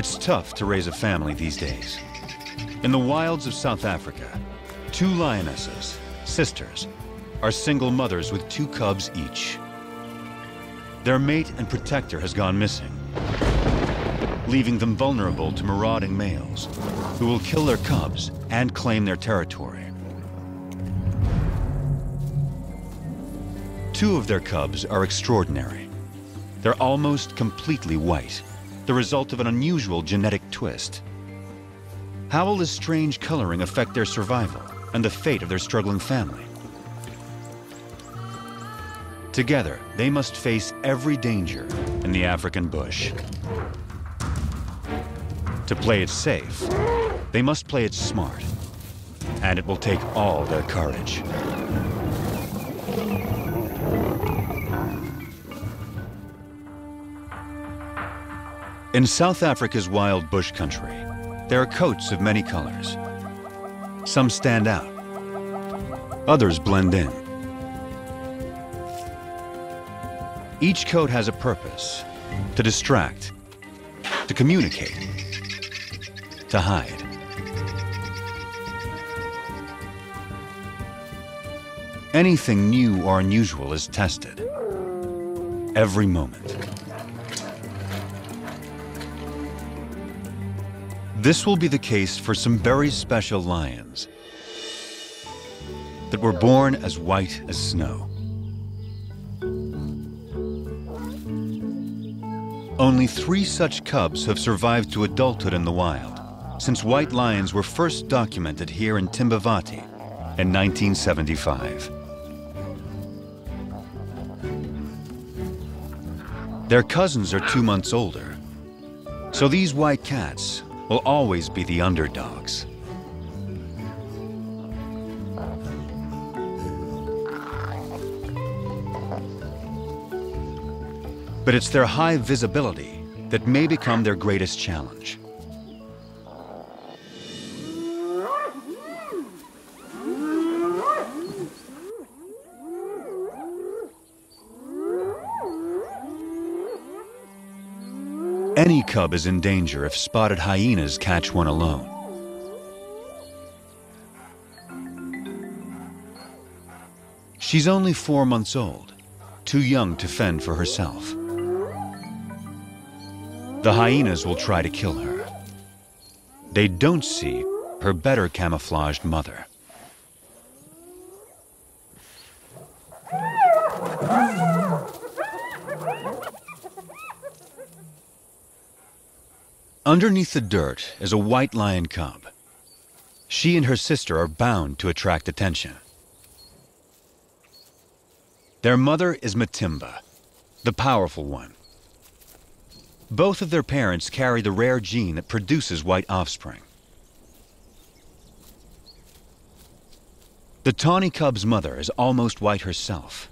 It's tough to raise a family these days. In the wilds of South Africa, two lionesses, sisters, are single mothers with two cubs each. Their mate and protector has gone missing, leaving them vulnerable to marauding males who will kill their cubs and claim their territory. Two of their cubs are extraordinary. They're almost completely white, the result of an unusual genetic twist. How will this strange coloring affect their survival and the fate of their struggling family? Together, they must face every danger in the African bush. To play it safe, they must play it smart. And it will take all their courage. In South Africa's wild bush country, there are coats of many colors. Some stand out. Others blend in. Each coat has a purpose, to distract, to communicate, to hide. Anything new or unusual is tested, every moment. This will be the case for some very special lions that were born as white as snow. Only three such cubs have survived to adulthood in the wild, since white lions were first documented here in Timbavati in 1975. Their cousins are two months older, so these white cats will always be the underdogs. But it's their high visibility that may become their greatest challenge. Any cub is in danger if spotted hyenas catch one alone. She's only four months old, too young to fend for herself. The hyenas will try to kill her. They don't see her better camouflaged mother. Underneath the dirt is a white lion cub. She and her sister are bound to attract attention. Their mother is Matimba, the powerful one. Both of their parents carry the rare gene that produces white offspring. The tawny cub's mother is almost white herself.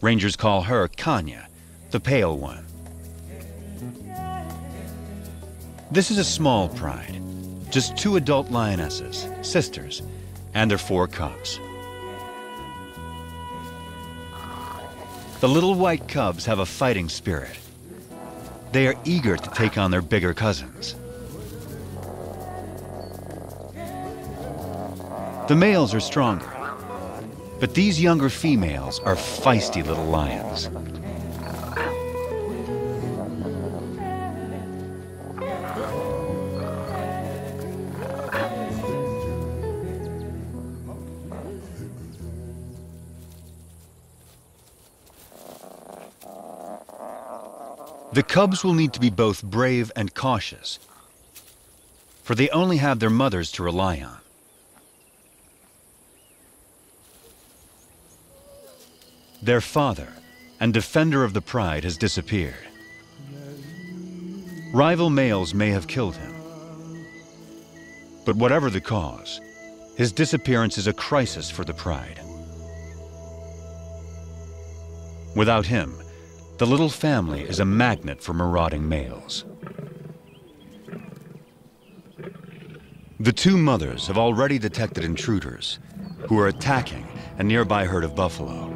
Rangers call her Kanya, the pale one. This is a small pride, just two adult lionesses, sisters, and their four cubs. The little white cubs have a fighting spirit. They are eager to take on their bigger cousins. The males are stronger, but these younger females are feisty little lions. Cubs will need to be both brave and cautious, for they only have their mothers to rely on. Their father and defender of the pride has disappeared. Rival males may have killed him. But whatever the cause, his disappearance is a crisis for the pride. Without him, the little family is a magnet for marauding males. The two mothers have already detected intruders who are attacking a nearby herd of buffalo.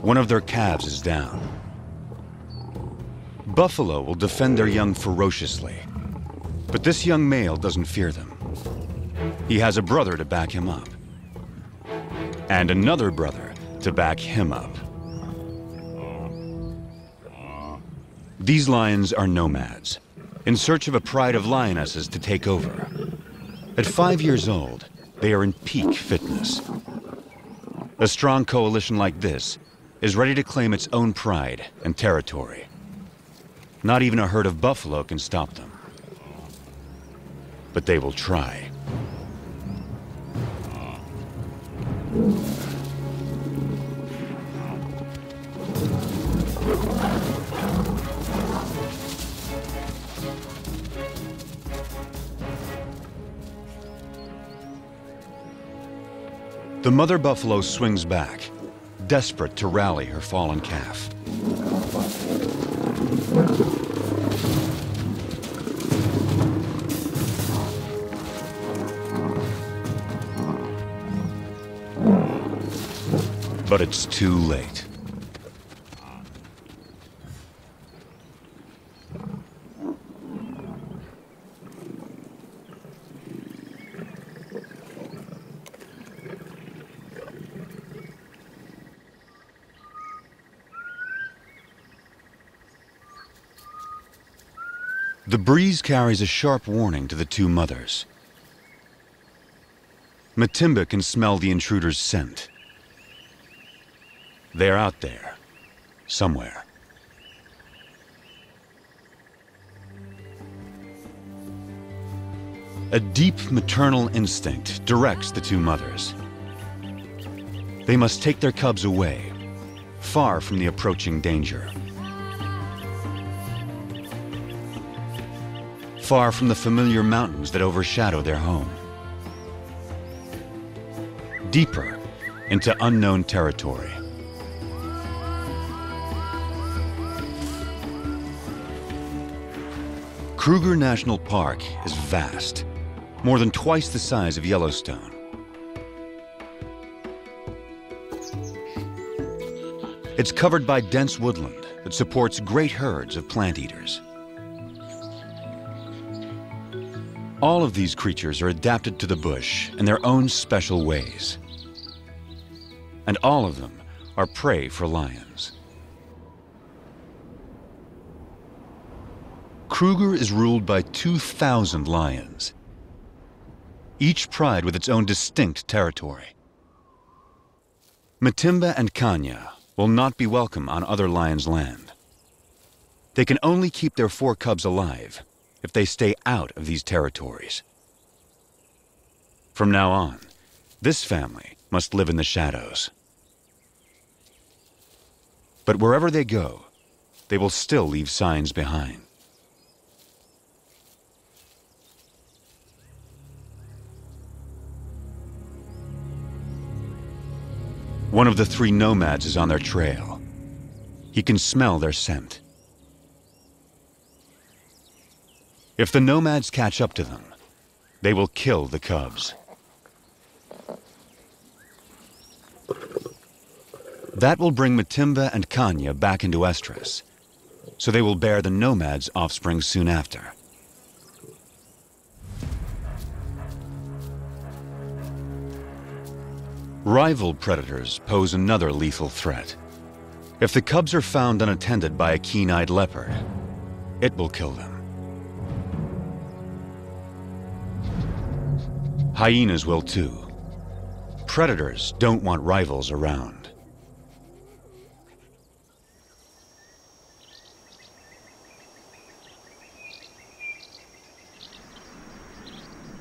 One of their calves is down. Buffalo will defend their young ferociously. But this young male doesn't fear them. He has a brother to back him up. And another brother to back him up. These lions are nomads, in search of a pride of lionesses to take over. At five years old, they are in peak fitness. A strong coalition like this is ready to claim its own pride and territory. Not even a herd of buffalo can stop them. But they will try. The mother buffalo swings back, desperate to rally her fallen calf. But it's too late. The breeze carries a sharp warning to the two mothers. Matimba can smell the intruder's scent. They're out there, somewhere. A deep maternal instinct directs the two mothers. They must take their cubs away, far from the approaching danger. Far from the familiar mountains that overshadow their home. Deeper into unknown territory. Kruger National Park is vast, more than twice the size of Yellowstone. It's covered by dense woodland that supports great herds of plant eaters. All of these creatures are adapted to the bush in their own special ways. And all of them are prey for lions. Kruger is ruled by 2,000 lions, each pride with its own distinct territory. Matimba and Kanya will not be welcome on other lions' land. They can only keep their four cubs alive if they stay out of these territories. From now on, this family must live in the shadows. But wherever they go, they will still leave signs behind. One of the three nomads is on their trail. He can smell their scent. If the nomads catch up to them, they will kill the cubs. That will bring Matimba and Kanya back into Estrus, so they will bear the nomads' offspring soon after. Rival predators pose another lethal threat. If the cubs are found unattended by a keen-eyed leopard, it will kill them. Hyenas will too. Predators don't want rivals around.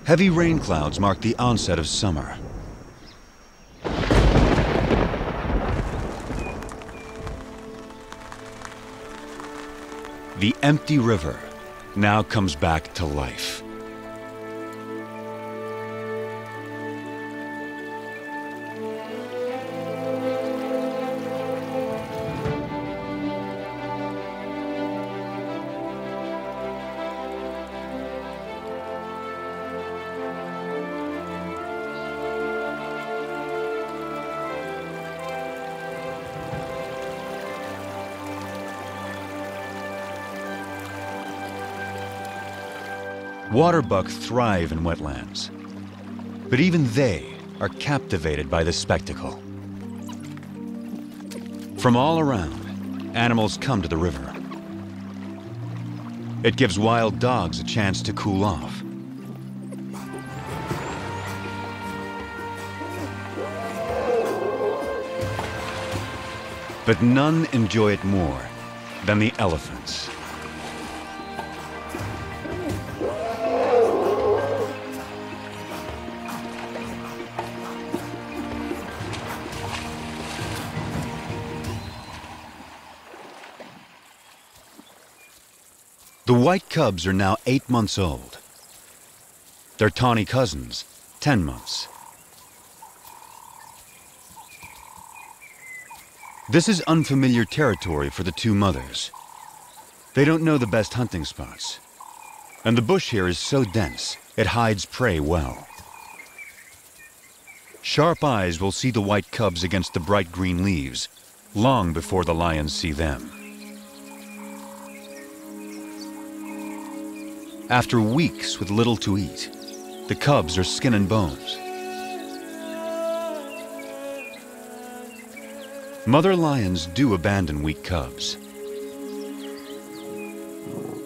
Heavy rain clouds mark the onset of summer. The empty river now comes back to life. Waterbuck thrive in wetlands, but even they are captivated by the spectacle. From all around, animals come to the river. It gives wild dogs a chance to cool off. But none enjoy it more than the elephants. White cubs are now eight months old. Their tawny cousins, 10 months. This is unfamiliar territory for the two mothers. They don't know the best hunting spots. And the bush here is so dense, it hides prey well. Sharp eyes will see the white cubs against the bright green leaves, long before the lions see them. After weeks with little to eat, the cubs are skin and bones. Mother lions do abandon weak cubs.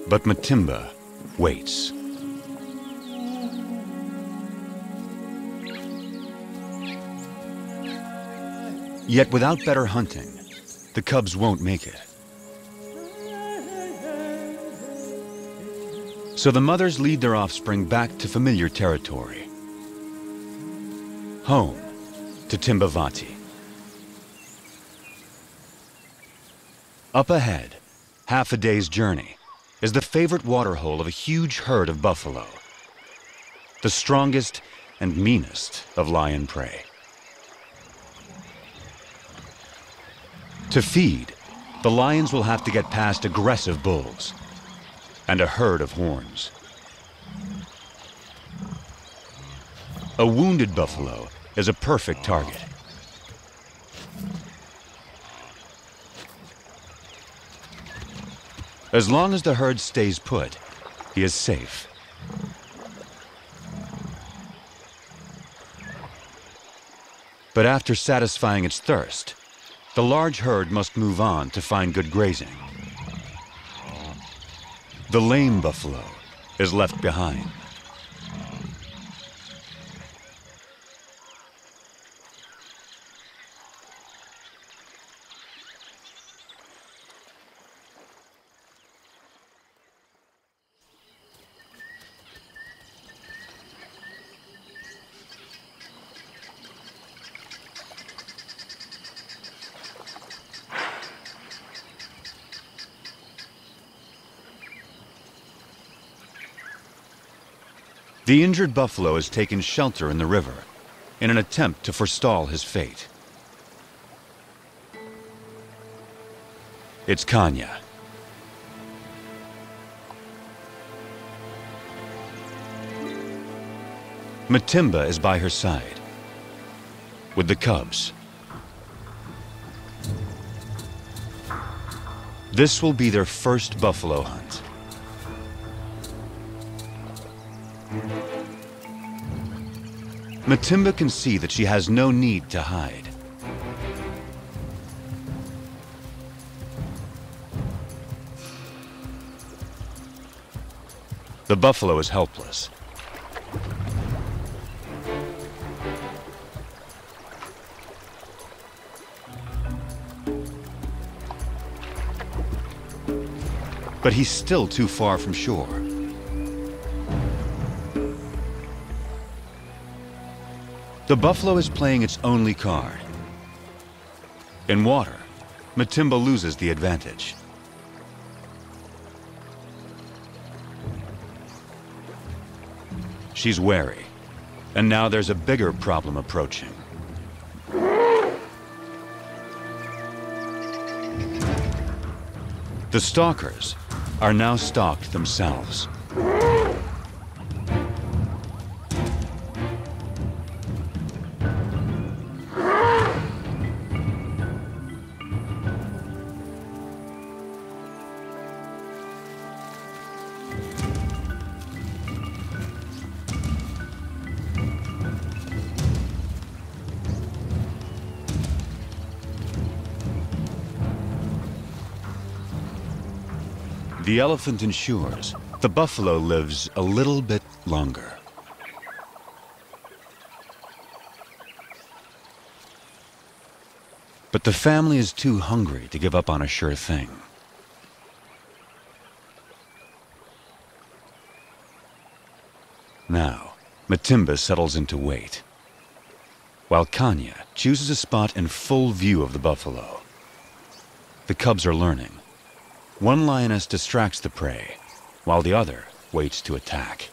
But Matimba waits. Yet without better hunting, the cubs won't make it. So the mothers lead their offspring back to familiar territory. Home to Timbavati. Up ahead, half a day's journey, is the favorite waterhole of a huge herd of buffalo. The strongest and meanest of lion prey. To feed, the lions will have to get past aggressive bulls and a herd of horns. A wounded buffalo is a perfect target. As long as the herd stays put, he is safe. But after satisfying its thirst, the large herd must move on to find good grazing. The lame buffalo is left behind. The injured buffalo has taken shelter in the river in an attempt to forestall his fate. It's Kanya. Matimba is by her side, with the cubs. This will be their first buffalo hunt. Matimba can see that she has no need to hide. The buffalo is helpless. But he's still too far from shore. The buffalo is playing its only card. In water, Matimba loses the advantage. She's wary, and now there's a bigger problem approaching. The stalkers are now stalked themselves. Elephant ensures the buffalo lives a little bit longer. But the family is too hungry to give up on a sure thing. Now, Matimba settles into wait, while Kanya chooses a spot in full view of the buffalo. The cubs are learning. One lioness distracts the prey, while the other waits to attack.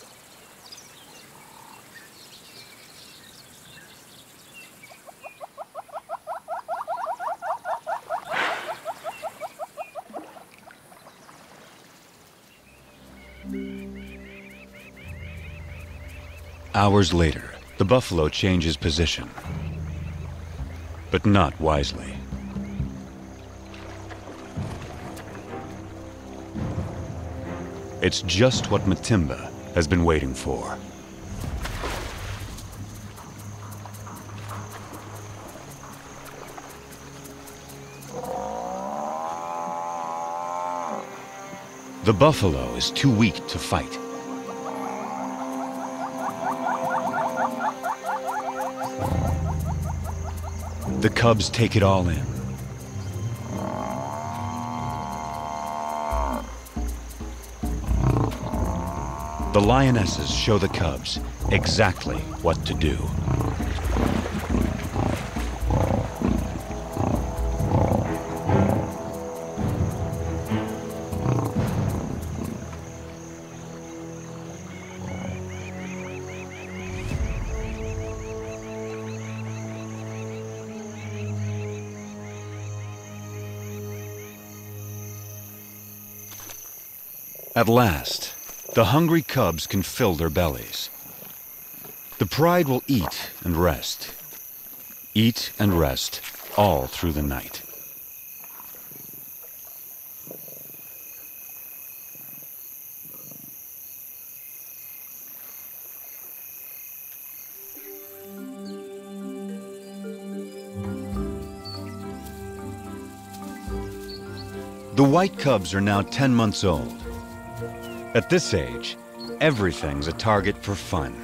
Hours later, the buffalo changes position, but not wisely. It's just what Matimba has been waiting for. The buffalo is too weak to fight. The cubs take it all in. The lionesses show the cubs exactly what to do. At last, the hungry cubs can fill their bellies. The pride will eat and rest. Eat and rest all through the night. The white cubs are now 10 months old. At this age, everything's a target for fun.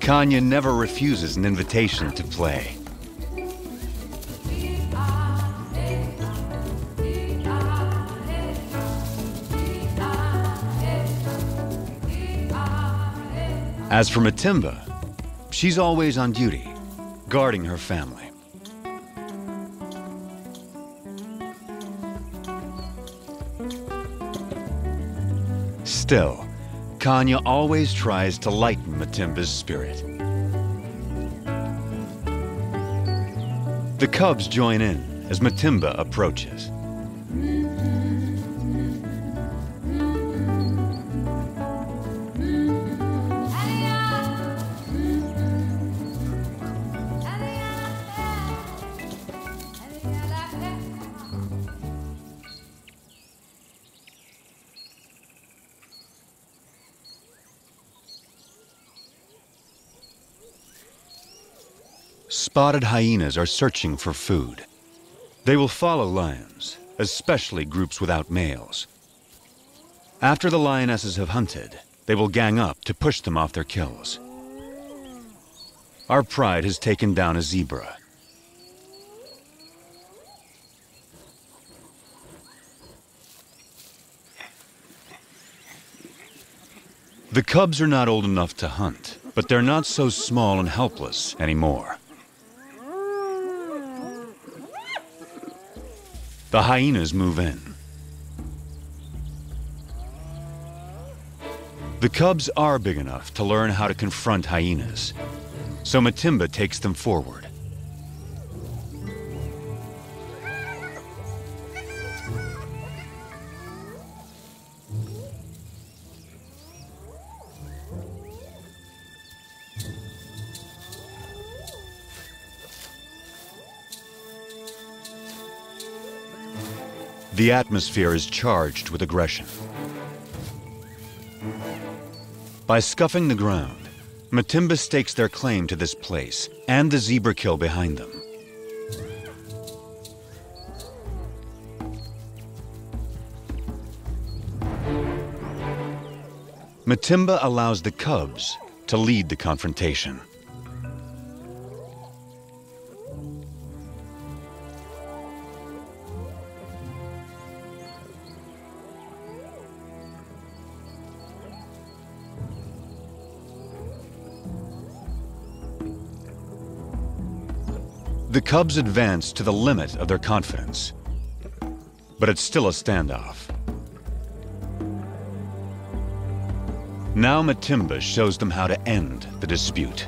Kanya never refuses an invitation to play. As for Matimba, she's always on duty, guarding her family. Still, Kanya always tries to lighten Matimba's spirit. The cubs join in as Matimba approaches. Spotted hyenas are searching for food. They will follow lions, especially groups without males. After the lionesses have hunted, they will gang up to push them off their kills. Our pride has taken down a zebra. The cubs are not old enough to hunt, but they're not so small and helpless anymore. The hyenas move in. The cubs are big enough to learn how to confront hyenas, so Matimba takes them forward. The atmosphere is charged with aggression. By scuffing the ground, Matimba stakes their claim to this place and the zebra kill behind them. Matimba allows the cubs to lead the confrontation. The Cubs advance to the limit of their confidence. But it's still a standoff. Now Matimba shows them how to end the dispute.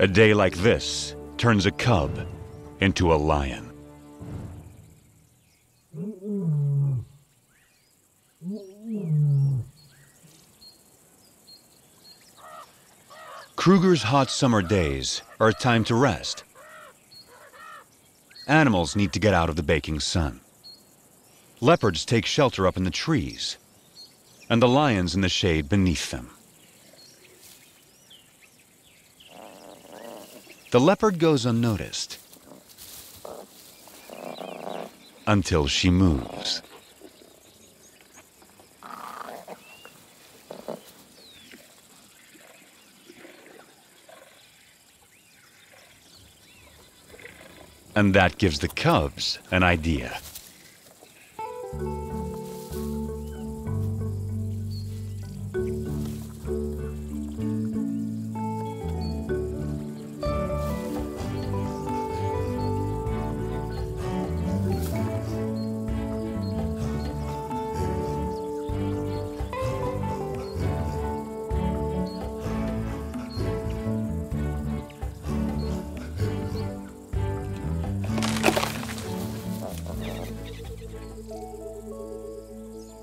A day like this turns a cub into a lion. Kruger's hot summer days are a time to rest. Animals need to get out of the baking sun. Leopards take shelter up in the trees, and the lions in the shade beneath them. The leopard goes unnoticed until she moves. And that gives the cubs an idea.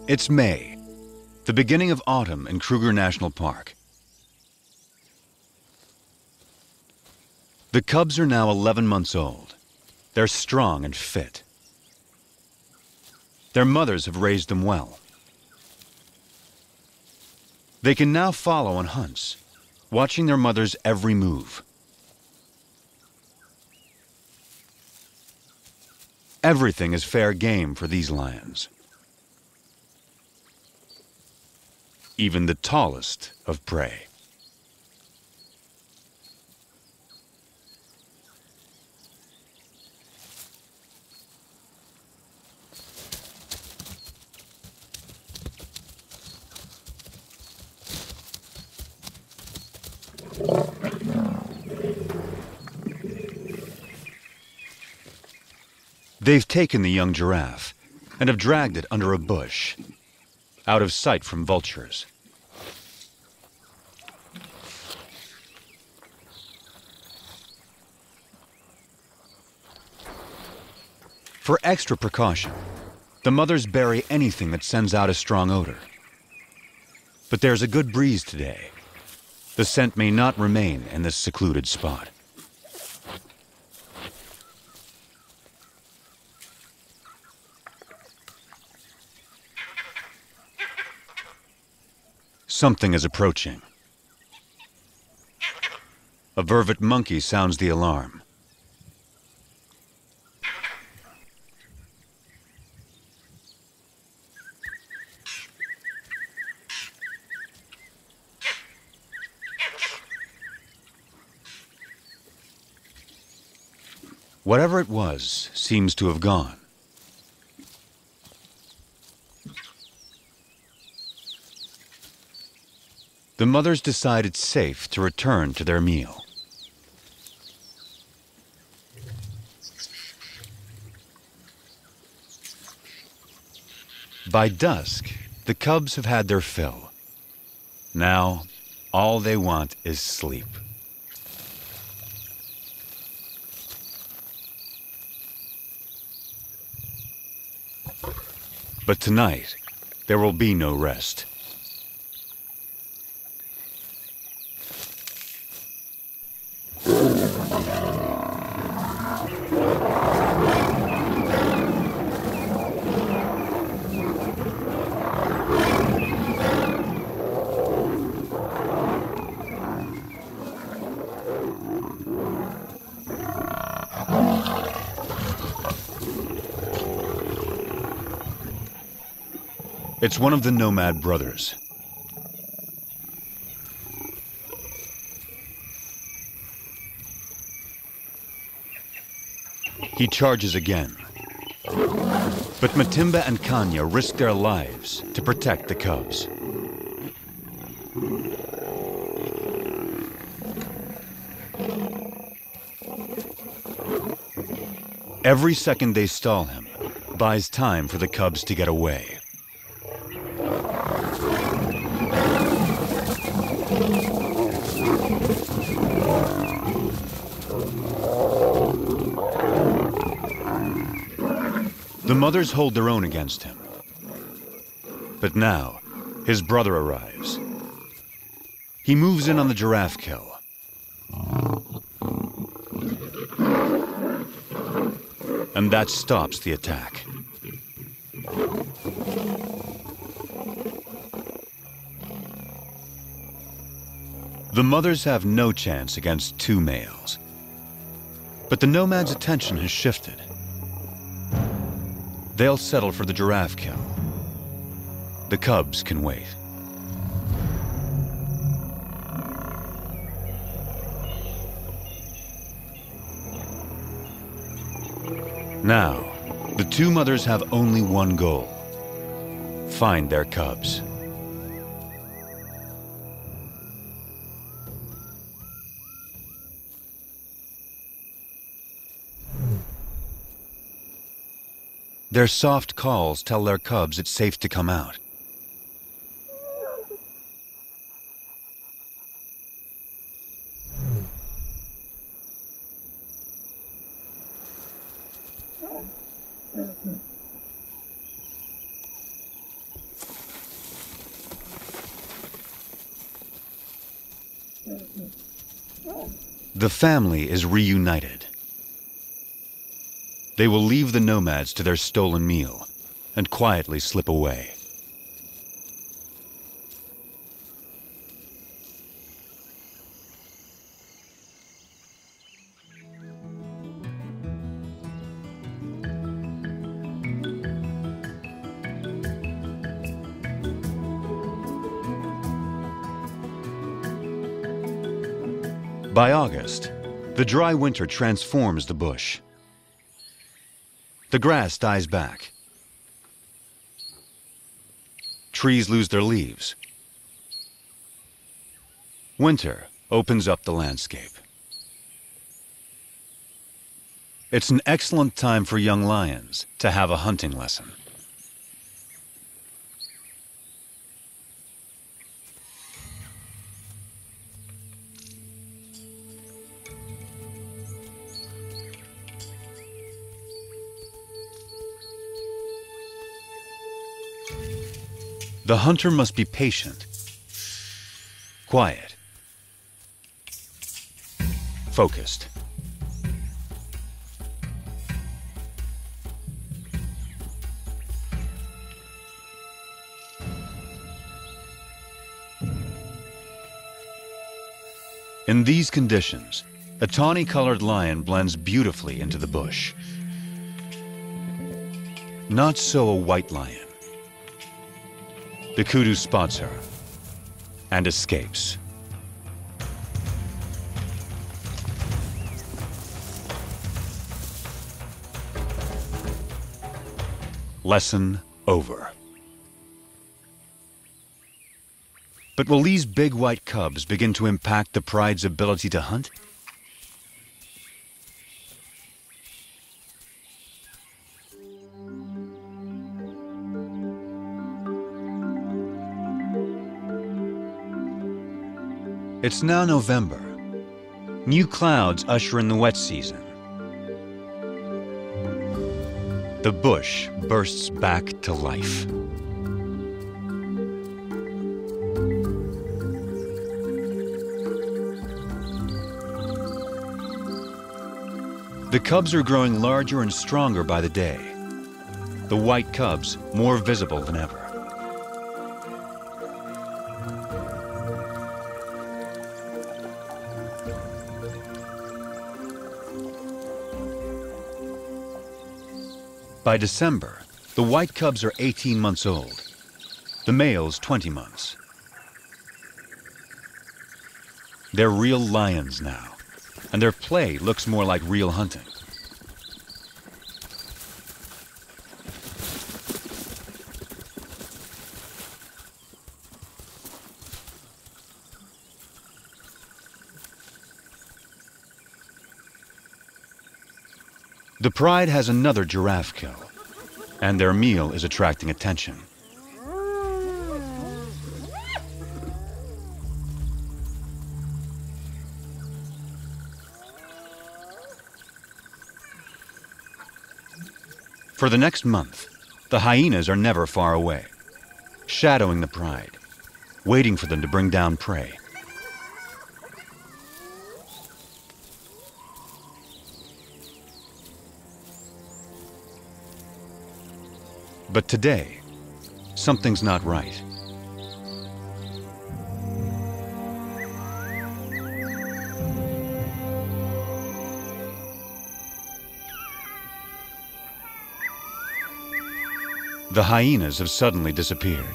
It's May, the beginning of autumn in Kruger National Park. The cubs are now 11 months old. They're strong and fit. Their mothers have raised them well. They can now follow on hunts, watching their mother's every move. Everything is fair game for these lions. Even the tallest of prey. They've taken the young giraffe and have dragged it under a bush out of sight from vultures. For extra precaution, the mothers bury anything that sends out a strong odor. But there's a good breeze today. The scent may not remain in this secluded spot. Something is approaching. A vervet monkey sounds the alarm. Whatever it was seems to have gone. The mothers decide it's safe to return to their meal. By dusk, the cubs have had their fill. Now, all they want is sleep. But tonight, there will be no rest. It's one of the nomad brothers. He charges again. But Matimba and Kanya risk their lives to protect the cubs. Every second they stall him buys time for the cubs to get away. The mothers hold their own against him. But now, his brother arrives. He moves in on the giraffe kill. And that stops the attack. The mothers have no chance against two males. But the nomad's attention has shifted. They'll settle for the giraffe kill. The cubs can wait. Now, the two mothers have only one goal. Find their cubs. Their soft calls tell their cubs it's safe to come out. The family is reunited. They will leave the nomads to their stolen meal and quietly slip away. By August, the dry winter transforms the bush. The grass dies back. Trees lose their leaves. Winter opens up the landscape. It's an excellent time for young lions to have a hunting lesson. The hunter must be patient, quiet, focused. In these conditions, a tawny-colored lion blends beautifully into the bush. Not so a white lion. The kudu spots her and escapes. Lesson over. But will these big white cubs begin to impact the pride's ability to hunt? It's now November. New clouds usher in the wet season. The bush bursts back to life. The cubs are growing larger and stronger by the day. The white cubs more visible than ever. By December, the white cubs are 18 months old. the males 20 months. They're real lions now, and their play looks more like real hunting. Pride has another giraffe kill, and their meal is attracting attention. For the next month, the hyenas are never far away, shadowing the pride, waiting for them to bring down prey. But today, something's not right. The hyenas have suddenly disappeared.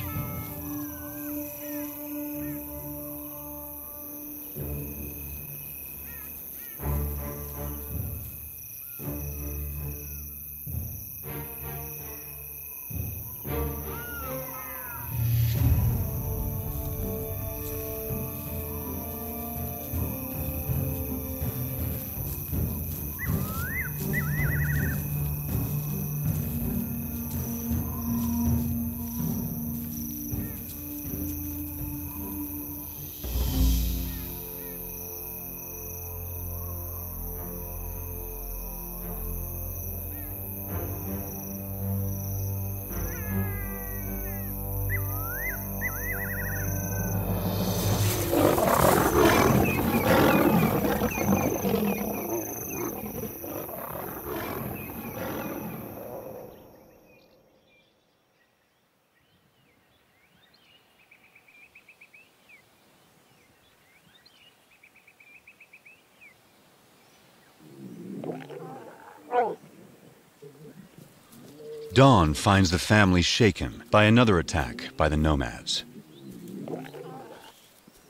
Dawn finds the family shaken by another attack by the nomads.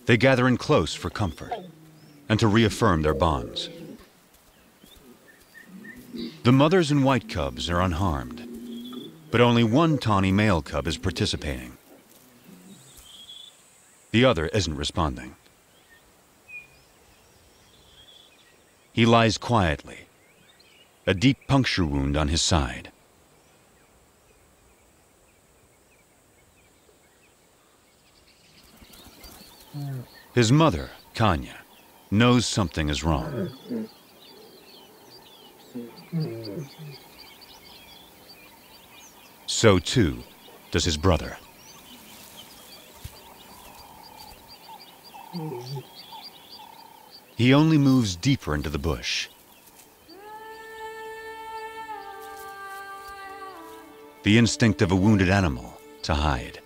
They gather in close for comfort and to reaffirm their bonds. The mothers and white cubs are unharmed, but only one tawny male cub is participating. The other isn't responding. He lies quietly, a deep puncture wound on his side. His mother, Kanya, knows something is wrong. So too does his brother. He only moves deeper into the bush. The instinct of a wounded animal to hide.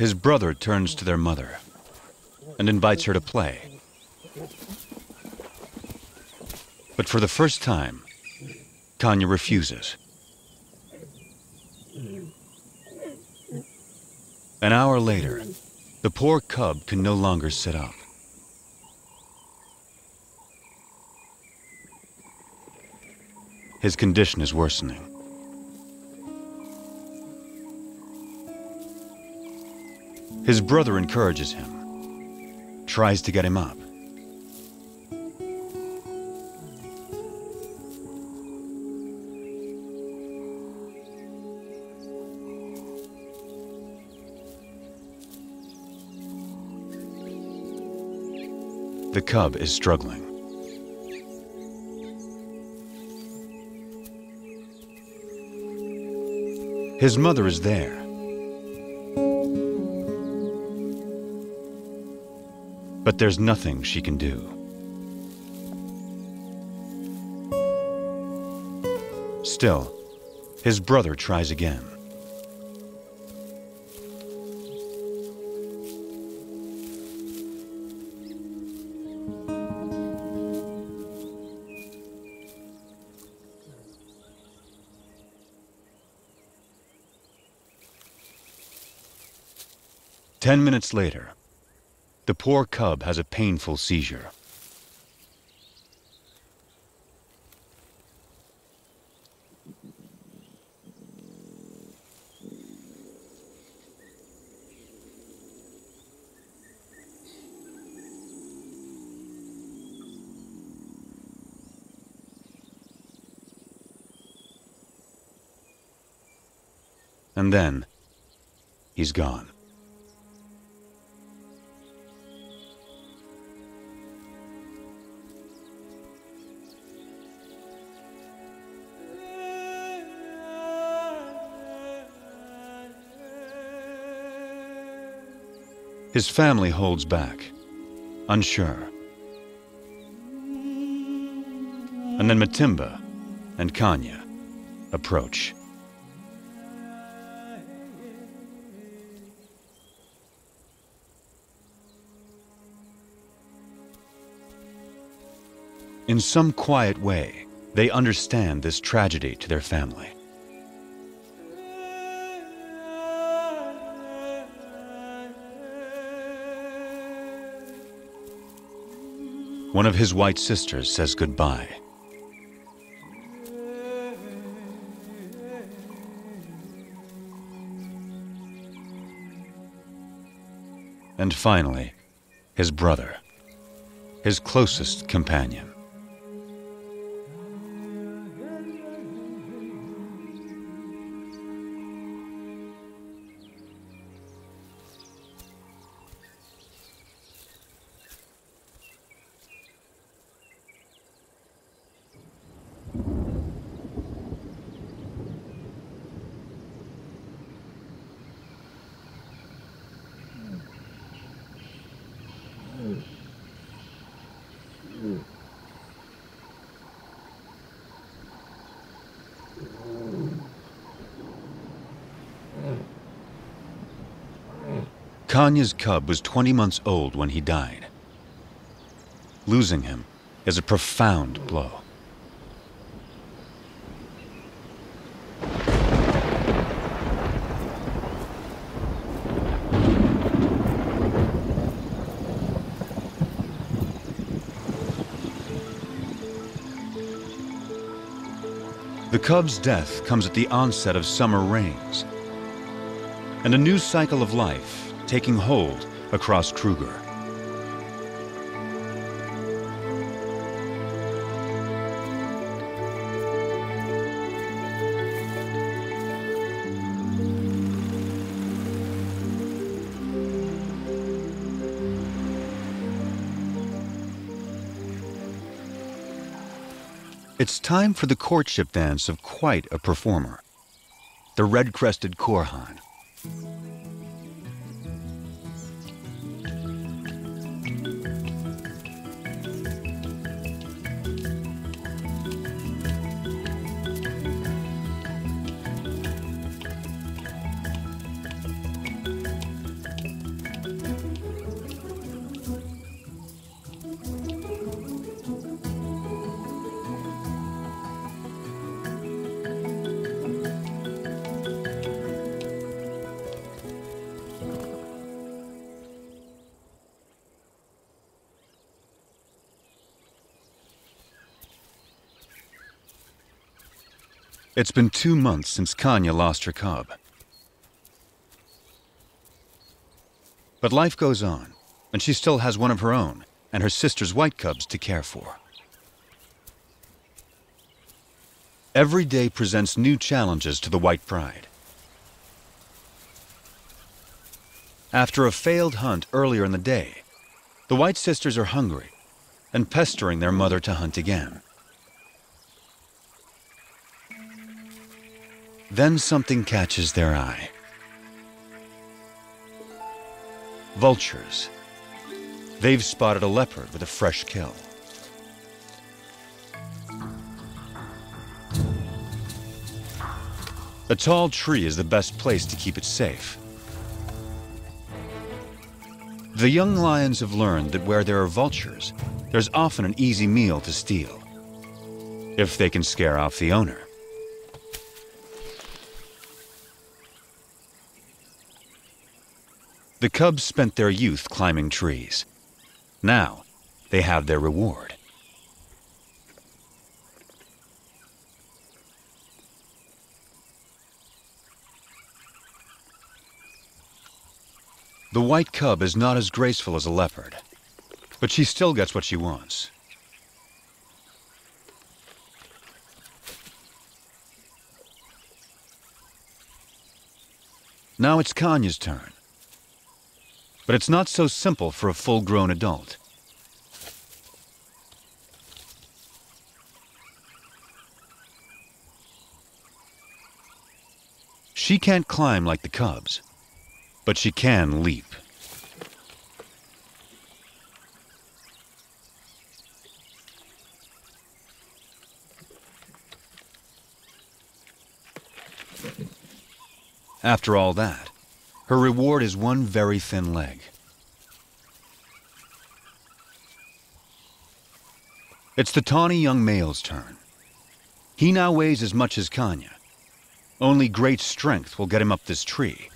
His brother turns to their mother and invites her to play. But for the first time, Kanya refuses. An hour later, the poor cub can no longer sit up. His condition is worsening. His brother encourages him, tries to get him up. The cub is struggling. His mother is there. but there's nothing she can do. Still, his brother tries again. Ten minutes later, the poor cub has a painful seizure. And then, he's gone. His family holds back, unsure. And then Matimba and Kanya approach. In some quiet way, they understand this tragedy to their family. One of his white sisters says goodbye. And finally, his brother, his closest companion. Kanya's cub was 20 months old when he died. Losing him is a profound blow. The cub's death comes at the onset of summer rains, and a new cycle of life taking hold across Kruger. It's time for the courtship dance of quite a performer, the red-crested Korhaan. It's been two months since Kanya lost her cub. But life goes on, and she still has one of her own and her sister's white cubs to care for. Every day presents new challenges to the white pride. After a failed hunt earlier in the day, the white sisters are hungry and pestering their mother to hunt again. Then something catches their eye. Vultures. They've spotted a leopard with a fresh kill. A tall tree is the best place to keep it safe. The young lions have learned that where there are vultures, there's often an easy meal to steal. If they can scare off the owner. The cubs spent their youth climbing trees. Now, they have their reward. The white cub is not as graceful as a leopard, but she still gets what she wants. Now it's Kanya's turn. But it's not so simple for a full-grown adult. She can't climb like the cubs, but she can leap. After all that, her reward is one very thin leg. It's the tawny young male's turn. He now weighs as much as Kanya. Only great strength will get him up this tree.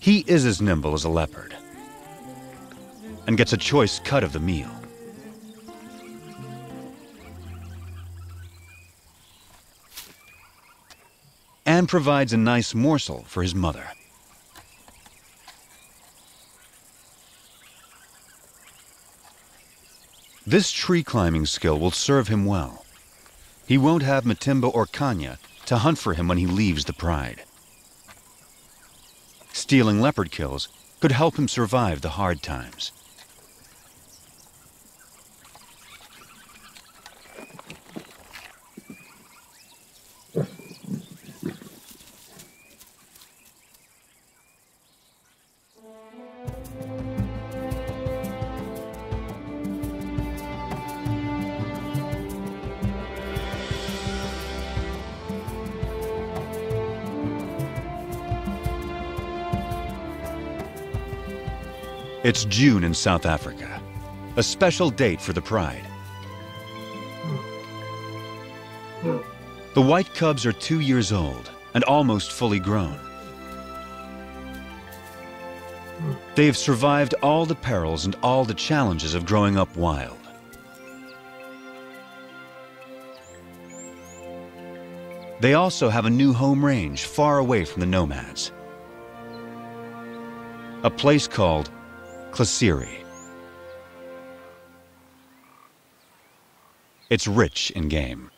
He is as nimble as a leopard and gets a choice cut of the meal. And provides a nice morsel for his mother. This tree climbing skill will serve him well. He won't have Matimba or Kanya to hunt for him when he leaves the pride. Stealing leopard kills could help him survive the hard times. It's June in South Africa, a special date for the Pride. The white cubs are two years old and almost fully grown. They have survived all the perils and all the challenges of growing up wild. They also have a new home range far away from the nomads. A place called Klaserie. It's rich in game.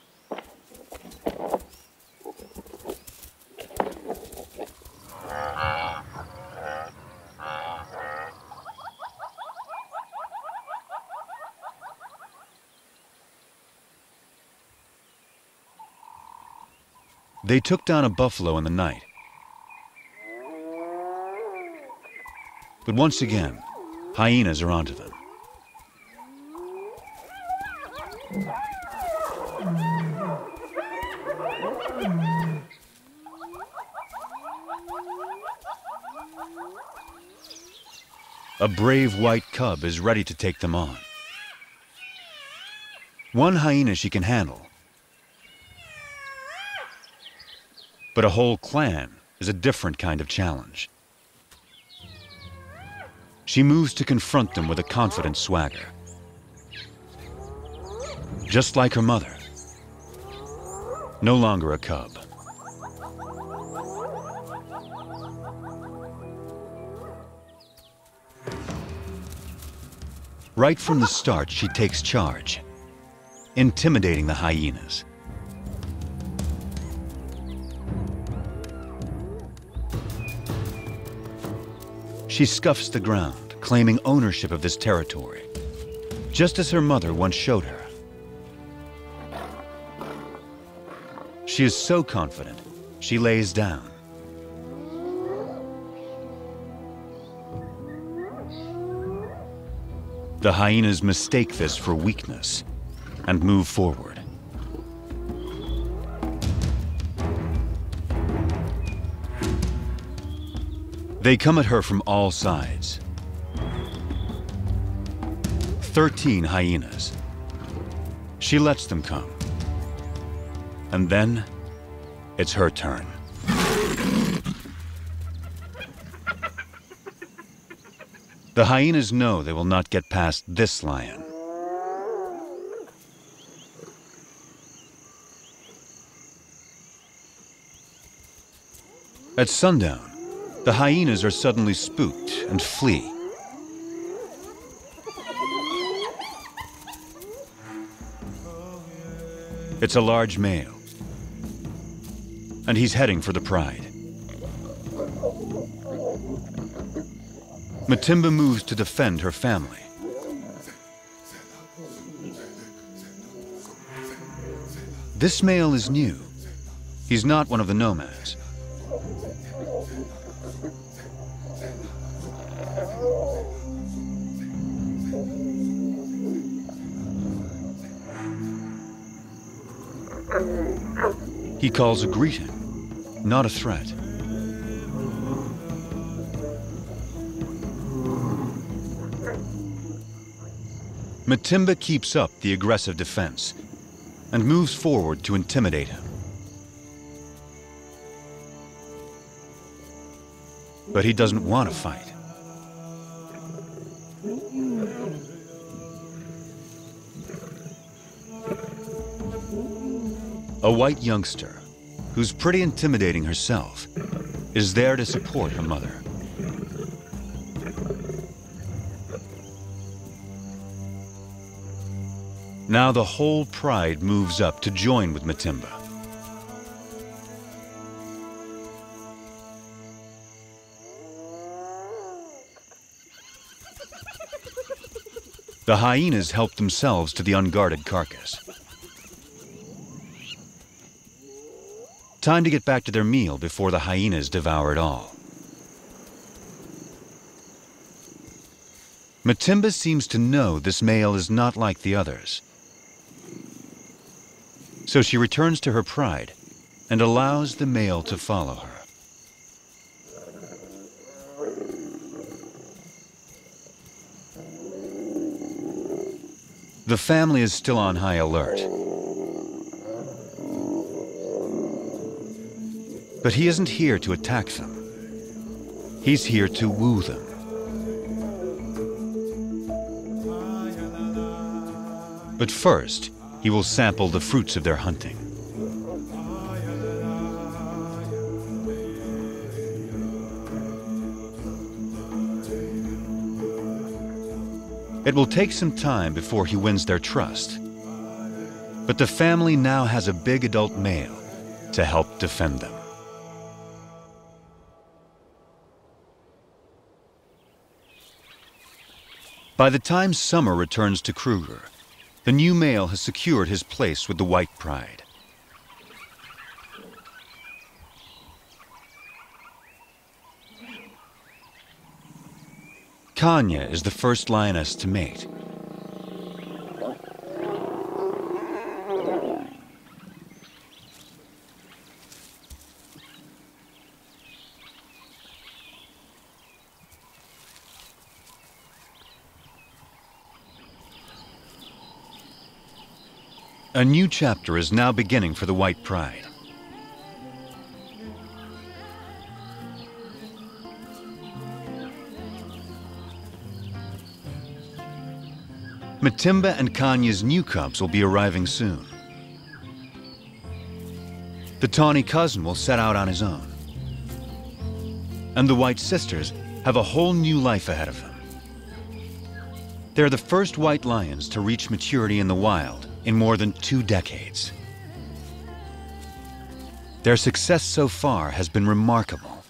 They took down a buffalo in the night. But once again, Hyenas are onto them. A brave white cub is ready to take them on. One hyena she can handle. But a whole clan is a different kind of challenge. She moves to confront them with a confident swagger. Just like her mother. No longer a cub. Right from the start, she takes charge, intimidating the hyenas. She scuffs the ground claiming ownership of this territory, just as her mother once showed her. She is so confident, she lays down. The hyenas mistake this for weakness and move forward. They come at her from all sides. 13 hyenas. She lets them come. And then, it's her turn. The hyenas know they will not get past this lion. At sundown, the hyenas are suddenly spooked and flee. It's a large male, and he's heading for the pride. Matimba moves to defend her family. This male is new. He's not one of the nomads. Calls a greeting, not a threat. Matimba keeps up the aggressive defense and moves forward to intimidate him. But he doesn't want to fight. A white youngster, who's pretty intimidating herself, is there to support her mother. Now the whole pride moves up to join with Matimba. The hyenas help themselves to the unguarded carcass. Time to get back to their meal before the hyenas devour it all. Matimba seems to know this male is not like the others. So she returns to her pride and allows the male to follow her. The family is still on high alert. But he isn't here to attack them. He's here to woo them. But first, he will sample the fruits of their hunting. It will take some time before he wins their trust. But the family now has a big adult male to help defend them. By the time summer returns to Kruger, the new male has secured his place with the white pride. Kanya is the first lioness to mate. A new chapter is now beginning for the White Pride. Matimba and Kanya's new cubs will be arriving soon. The tawny cousin will set out on his own. And the White Sisters have a whole new life ahead of them. They're the first white lions to reach maturity in the wild in more than two decades. Their success so far has been remarkable.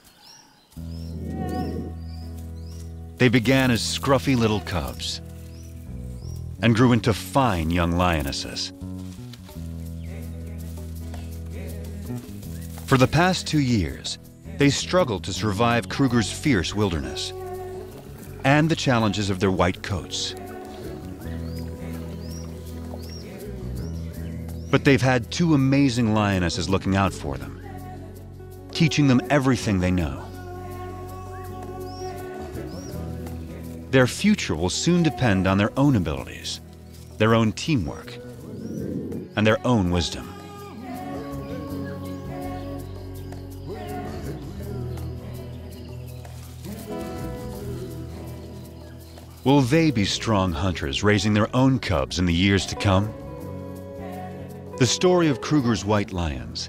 They began as scruffy little cubs and grew into fine young lionesses. For the past two years, they struggled to survive Kruger's fierce wilderness and the challenges of their white coats. But they've had two amazing lionesses looking out for them, teaching them everything they know. Their future will soon depend on their own abilities, their own teamwork, and their own wisdom. Will they be strong hunters raising their own cubs in the years to come? The story of Kruger's white lions